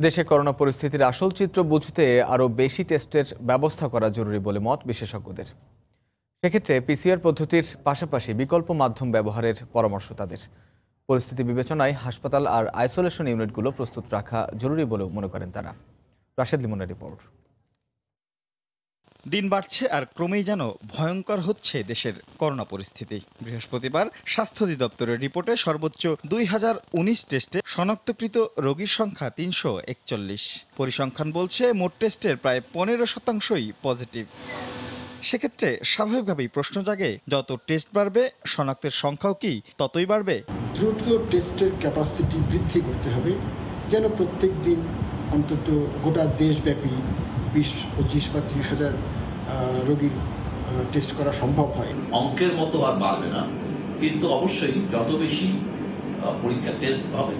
দেশে করোনা পরিস্থিতির আসল চিত্র বুঝতে আরও বেশি টেস্টের ব্যবস্থা করা জরুরি বলে মত বিশেষজ্ঞদের। সেক্ষেত্রে পিসিআর পদ্ধতির পাশাপাশি বিকল্প মাধ্যম ব্যবহারের পরামর্শ তাদের। পরিস্থিতি বিবেচনায় হাসপাতাল আর আইসোলেশন ইউনিটগুলো প্রস্তুত রাখা জরুরি বলেও মনে করেন তারা। রাশেদ লিমনের রিপোর্ট। দিন বাড়ছে আর ক্রমেই যেন ভয়ঙ্কর হচ্ছে দেশের করোনা পরিস্থিতি। বৃহস্পতিবার স্বাস্থ্য অধিদপ্তরের রিপোর্টে সর্বোচ্চ দুই হাজার উনিশ টেস্টে শনাক্তকৃত রোগীর সংখ্যা তিনশো একচল্লিশ। পরিসংখ্যান বলছে মোট টেস্টের প্রায় পনেরো শতাংশই পজিটিভ। সেক্ষেত্রে স্বাভাবিকভাবেই প্রশ্ন জাগে, যত টেস্ট বাড়বে, শনাক্তের সংখ্যাও কি ততই বাড়বে? দ্রুত টেস্টের ক্যাপাসিটি বৃদ্ধি করতে হবে, যেন প্রত্যেক দিন অন্তত গোটা দেশব্যাপী বিশ, পঁচিশ বা ত্রিশ হাজার রোগীর টেস্ট করা সম্ভব হয়। অঙ্কের মতো আর বাড়বে না, কিন্তু অবশ্যই যত বেশি পরীক্ষা টেস্ট হবে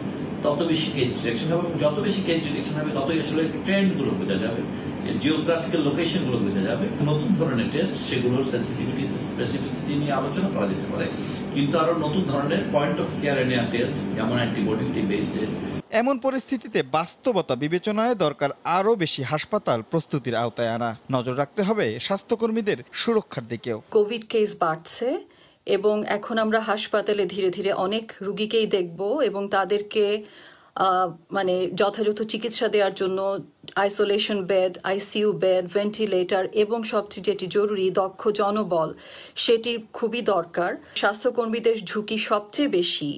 তত বেশি কেস ডিটেকশন হবে এবং যত বেশি কেস ডিটেকশন হবে ততই আসলে ট্রেন্ডগুলো বোঝা যাবে জিওগ্রাফিক্যাল লোকেশনগুলো বোঝা যাবে। নতুন ধরনের টেস্ট সেগুলোর সেন্সিটিভিটি স্পেসিফিসিটি নিয়ে আলোচনা করা যেতে পারে। কিন্তু আরও নতুন ধরনের পয়েন্ট অফ কেয়ার নেওয়ার টেস্ট যেমন অ্যান্টিবডি বেসড টেস্ট এমন পরিস্থিতিতে বাস্তবতা বিবেচনায় দরকার আরও বেশি হাসপাতাল প্রস্তুতির আওতায় আনা। নজর রাখতে হবে স্বাস্থ্যকর্মীদের সুরক্ষার দিকেও। কোভিড কেস বাড়ছে এবং এখন আমরা হাসপাতালে ধীরে ধীরে অনেক রুগীকেই দেখব এবং তাদেরকে মানে যথাযথ চিকিৎসা দেওয়ার জন্য isolation bed ICU bed ventilator এবং সবচেয়ে যেটি জরুরি, দক্ষ জনবল সেটির খুবই দরকার। স্বাস্থ্যকর্মীদের ঝুঁকি সবচেয়ে বেশি।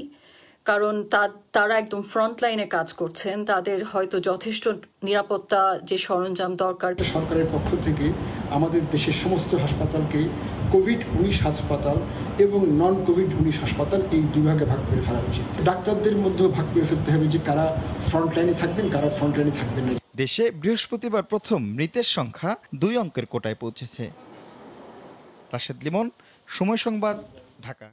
কারণ তা- তারা একদম ফ্রন্ট লাইনে কাজ করছেন। তাদের হয়তো যথেষ্ট নিরাপত্তা যে সরঞ্জাম দরকার। সরকারের পক্ষ থেকে আমাদের দেশের সমস্ত হাসপাতালকে কোভিড উনিশ হাসপাতাল এবং নন কোভিড উনিশ হাসপাতাল এই দুই ভাগে ভাগ করে ফেলা উচিত। ডাক্তারদের মধ্যেও ভাগ করে ফেলতে হবে যে কারা ফ্রন্ট লাইনে থাকবেন কারা ফ্রন্ট লাইনে থাকবেন না। দেশে বৃহস্পতিবার প্রথম মৃতের সংখ্যা দুই অঙ্কের কোটায় পৌঁছেছে। রাশেদ লিমন সময় সংবাদ ঢাকা।